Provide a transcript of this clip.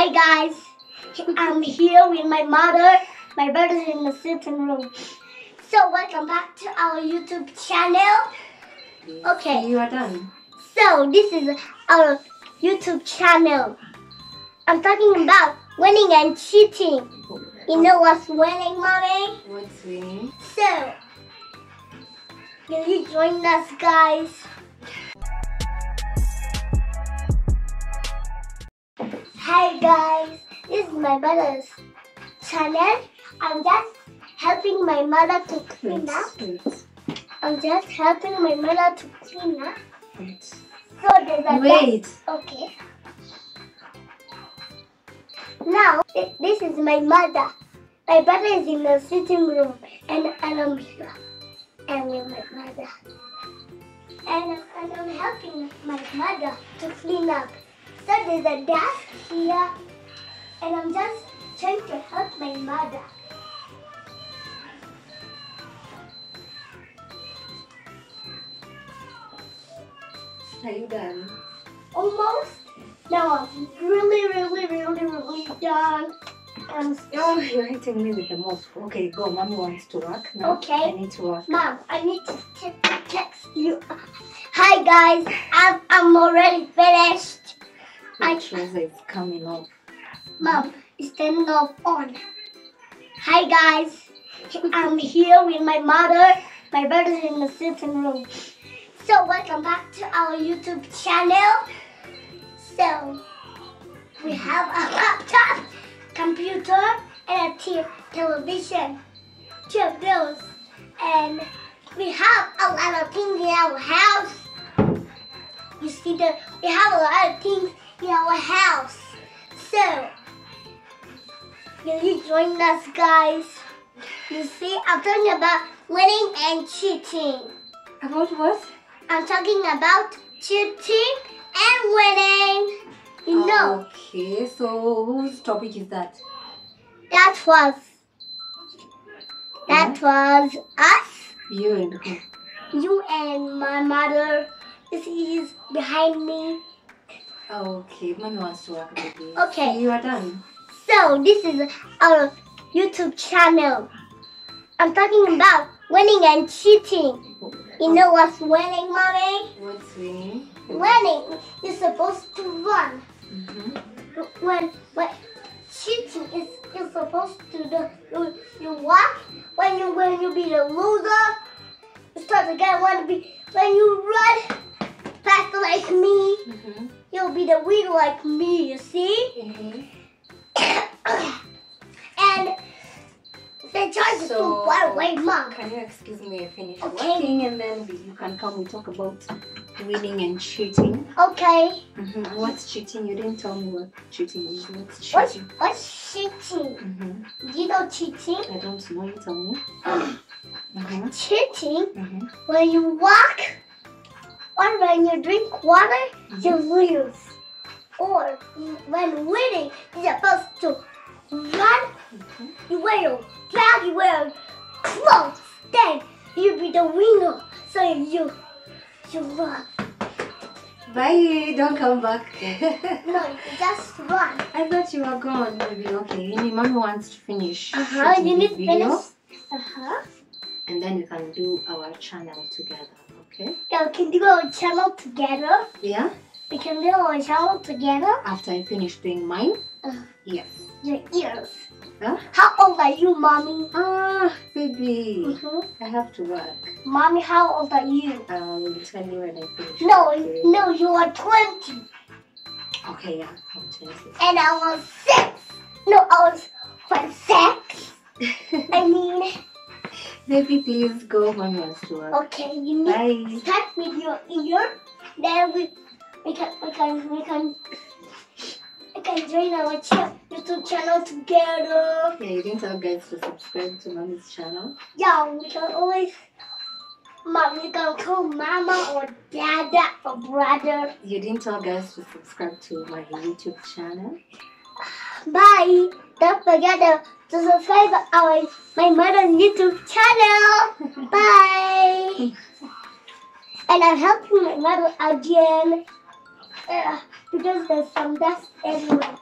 Hi guys, I'm here with my mother. My brother's in the sitting room. So welcome back to our YouTube channel. Okay. You are done. So this is our YouTube channel. I'm talking about winning and cheating. You know what's winning, mommy? What's winning? So, will you join us, guys? Hi, guys. This is my brother's channel. I'm just helping my mother to clean up. I'm just helping my mother to clean up. wait. So there's a Wait. Okay. Now, thi- this is my mother. My brother is in the sitting room, and, and I'm here. And with my mother. And, and I'm helping my mother to clean up. So there's a desk here, and I'm just trying to help my mother. Are you done? Almost. Now I'm really, really, really, really done. I'm you're hitting me with the mouth. Okay, go. Mommy wants to work now. Okay. I need to work. Mom, I need to text you. Hi guys, I'm, I'm already finished. Trouser is coming off. Mom, it's turning off on. Hi guys, I'm here with my mother. My brother's in the sitting room. So welcome back to our YouTube channel. So we have a laptop, computer, and a t- television, two of those, and we have a lot of things in our house. You see the we have a lot of things in our house. So will you join us guys? You see, I'm talking about winning and cheating. About what? I'm talking about cheating and winning. You know, Okay, so whose topic is that? that was that was us, You and who? you and my mother. This is behind me. Okay, mommy wants to work with you. Okay. You are done. So this is our YouTube channel. I'm talking about winning and cheating. You know what's winning, mommy? What's winning? Winning, you're supposed to run. Mm-hmm. When when cheating is you're supposed to do you, you walk when you when you be the loser. You start to get want to be when you run like me. Mm-hmm. You'll be the winner like me. You see? Mm-hmm. and the is so So- far away, mom. Can you excuse me? I finish Okay. working and then you can come. We talk about winning and cheating. Okay. Mm-hmm. What's cheating? You didn't tell me what cheating is. What's What's cheating? what's cheating? Mm-hmm. Do you know cheating? I don't know. You tell me. Mm-hmm. Cheating Mm-hmm. when you walk or when you drink water, you lose. Or when winning, you're supposed to run. You wear your bag, you wear clothes. Then you be the winner. So you you run. Bye. Don't come back. No, just run. I thought you were gone. Maybe okay. You need, mommy wants to finish. Uh huh. You need to finish. Uh huh. And then we can do our channel together. Okay? Yeah, we can do our channel together. Yeah. We can do our channel together. After I finish doing mine. Uh, Yes. your ears. Huh? How old are you, mommy? Ah, baby. Mm-hmm. I have to work. Mommy, how old are you? I will tell you when I finish. No, Okay. no, you are 20. Okay, yeah. I'm 20. And I was 6. No, I was, what, 6? I mean, Baby, please go. Mommy wants to okay, you need Bye. start with your ear. Then we, we can, we can, we can, we can join our YouTube channel together. Yeah, you didn't tell guys to subscribe to mommy's channel. Yeah, we can always, mom, you can call mama or dada or brother. You didn't tell guys to subscribe to my YouTube channel. Bye. Don't forget to, subscribe to our my mother's YouTube channel. Bye. And I'm helping my mother again uh, because there's some dust everywhere.